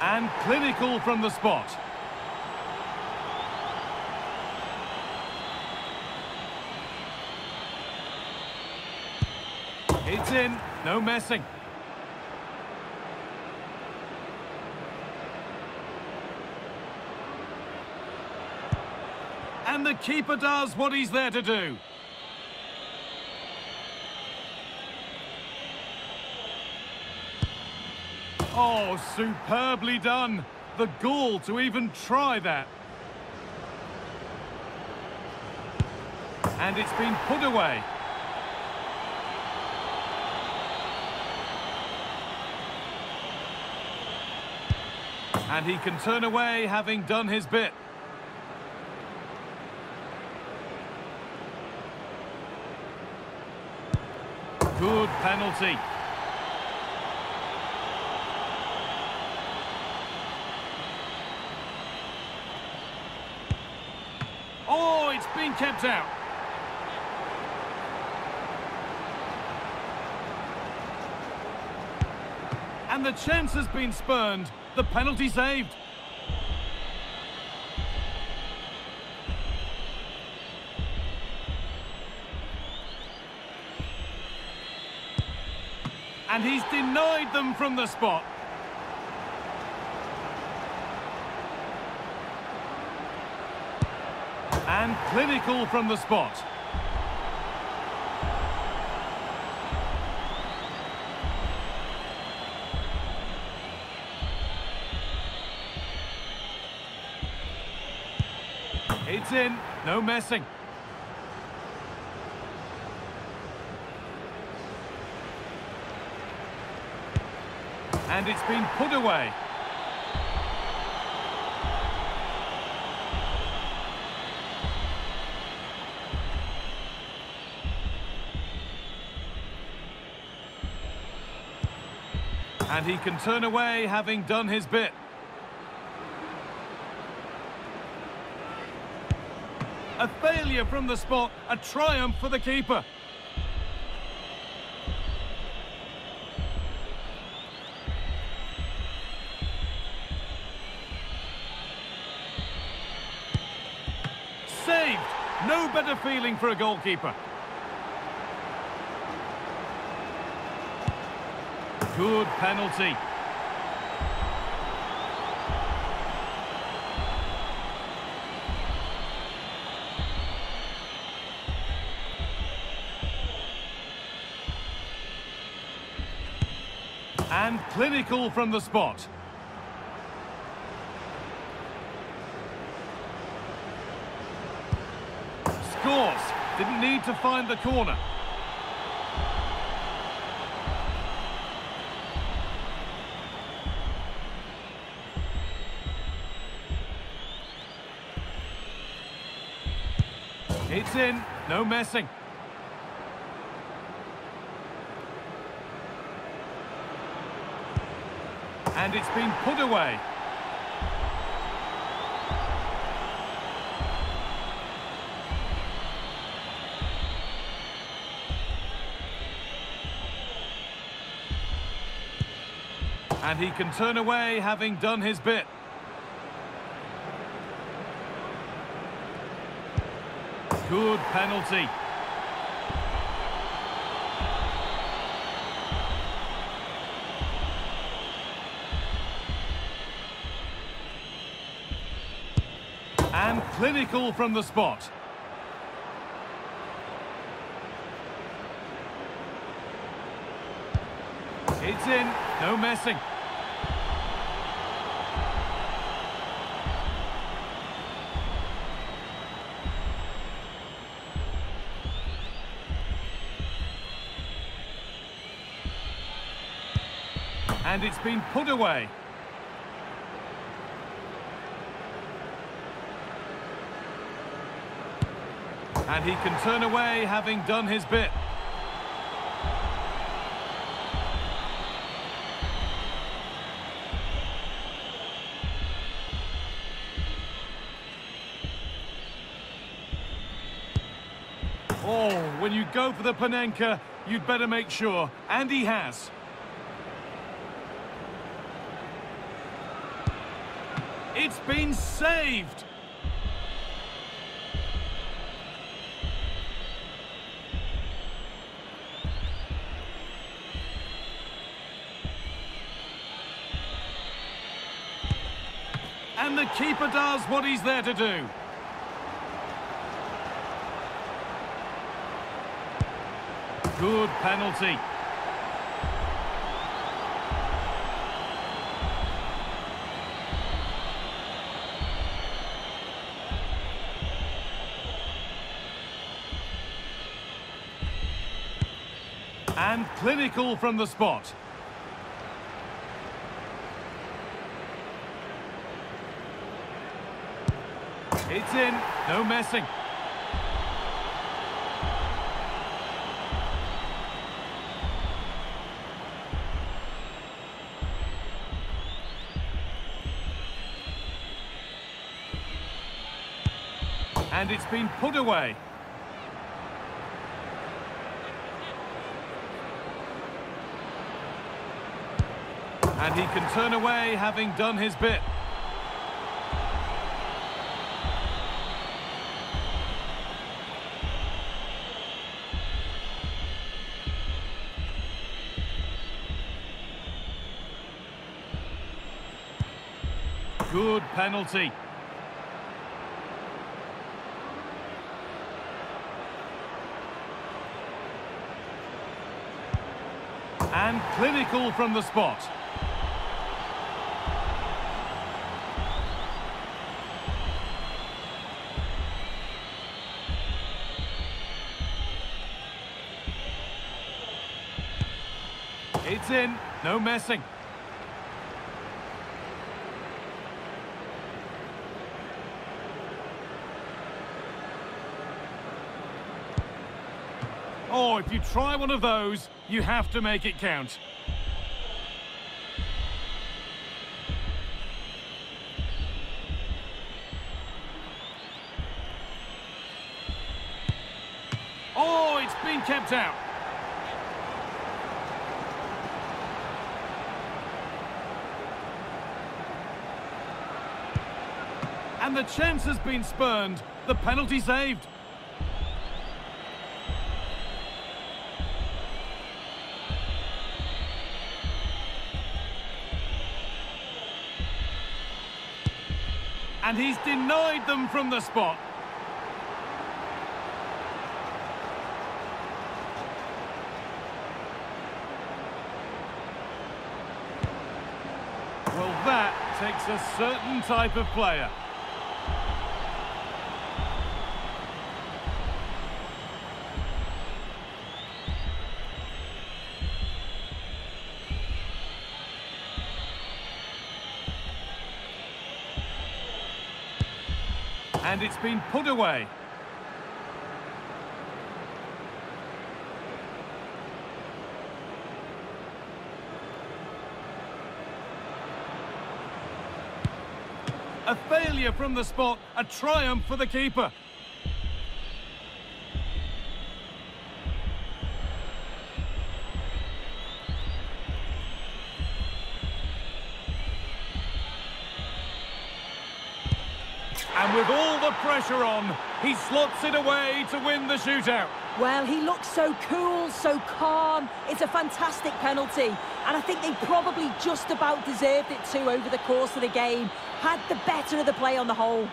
And clinical from the spot. It's in, no messing. And the keeper does what he's there to do. Oh, superbly done. The gall to even try that. And it's been put away. And he can turn away having done his bit. Good penalty. Oh, it's been kept out. And the chance has been spurned. The penalty saved. And he's denied them from the spot. And clinical from the spot. It's in, no messing. And it's been put away. And he can turn away having done his bit. A failure from the spot, a triumph for the keeper. Saved! No better feeling for a goalkeeper. Good penalty. And clinical from the spot. Scores. Didn't need to find the corner. It's in. No messing. And it's been put away. And he can turn away having done his bit. Good penalty. And clinical from the spot. It's in, no messing. And it's been put away. And he can turn away having done his bit. Oh, when you go for the Panenka, you'd better make sure. And he has. It's been saved. And the keeper does what he's there to do. Good penalty. And clinical from the spot. It's in, no messing. And it's been put away. And he can turn away having done his bit. Good penalty. And clinical from the spot. It's in, no messing. Oh, if you try one of those, you have to make it count. Oh, it's been kept out. And the chance has been spurned. The penalty saved. And he's denied them from the spot. Well, that takes a certain type of player. And it's been put away. A failure from the spot, a triumph for the keeper. Pressure on, he slots it away to win the shootout. Well, he looks so cool, so calm. It's a fantastic penalty. And I think they probably just about deserved it too over the course of the game. Had the better of the play on the whole.